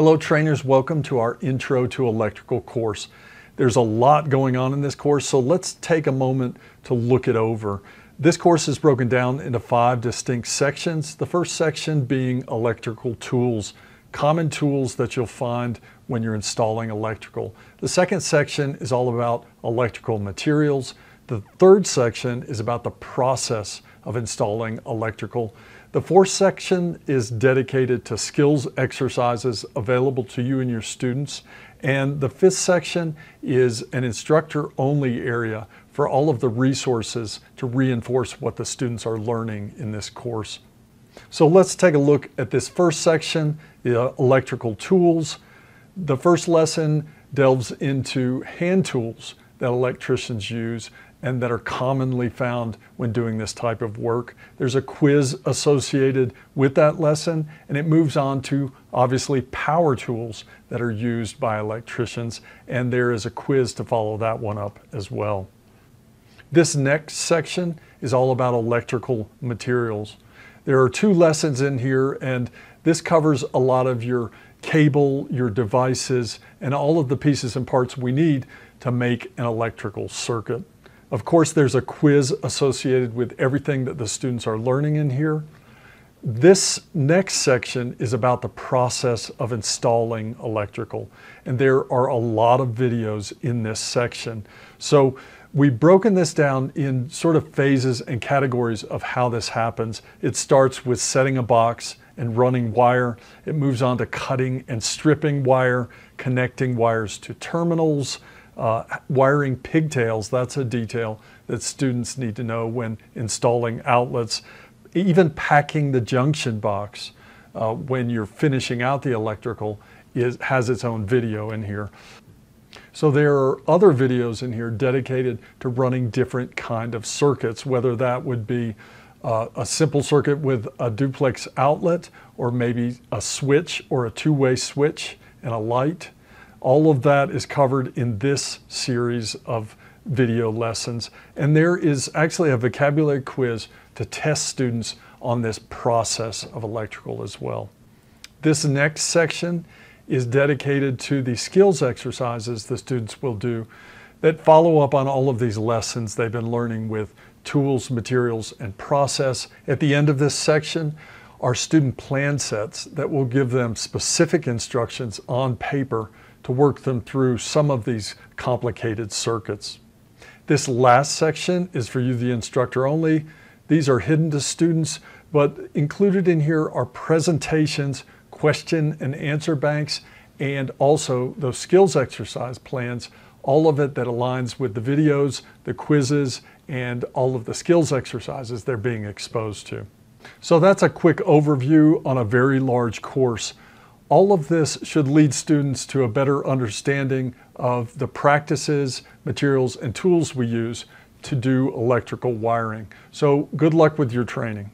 Hello trainers, welcome to our Intro to Electrical course. There's a lot going on in this course, so let's take a moment to look it over. This course is broken down into five distinct sections. The first section being electrical tools, common tools that you'll find when you're installing electrical. The second section is all about electrical materials. The third section is about the process of installing electrical. The fourth section is dedicated to skills exercises available to you and your students. And the fifth section is an instructor only area for all of the resources to reinforce what the students are learning in this course. So let's take a look at this first section, the electrical tools. The first lesson delves into hand tools that electricians use and that are commonly found when doing this type of work. There's a quiz associated with that lesson, and it moves on to obviously power tools that are used by electricians, and there is a quiz to follow that one up as well. This next section is all about electrical materials. There are two lessons in here, and this covers a lot of your cable, your devices, and all of the pieces and parts we need to make an electrical circuit. Of course, there's a quiz associated with everything that the students are learning in here. This next section is about the process of installing electrical. And there are a lot of videos in this section. So we've broken this down in sort of phases and categories of how this happens. It starts with setting a box and running wire. It moves on to cutting and stripping wire, connecting wires to terminals, uh, wiring pigtails, that's a detail that students need to know when installing outlets. Even packing the junction box uh, when you're finishing out the electrical is, has its own video in here. So there are other videos in here dedicated to running different kind of circuits, whether that would be uh, a simple circuit with a duplex outlet or maybe a switch or a two-way switch and a light all of that is covered in this series of video lessons. And there is actually a vocabulary quiz to test students on this process of electrical as well. This next section is dedicated to the skills exercises the students will do that follow up on all of these lessons they've been learning with tools, materials, and process. At the end of this section are student plan sets that will give them specific instructions on paper to work them through some of these complicated circuits. This last section is for you, the instructor only. These are hidden to students, but included in here are presentations, question and answer banks, and also those skills exercise plans, all of it that aligns with the videos, the quizzes, and all of the skills exercises they're being exposed to. So that's a quick overview on a very large course. All of this should lead students to a better understanding of the practices, materials, and tools we use to do electrical wiring. So good luck with your training.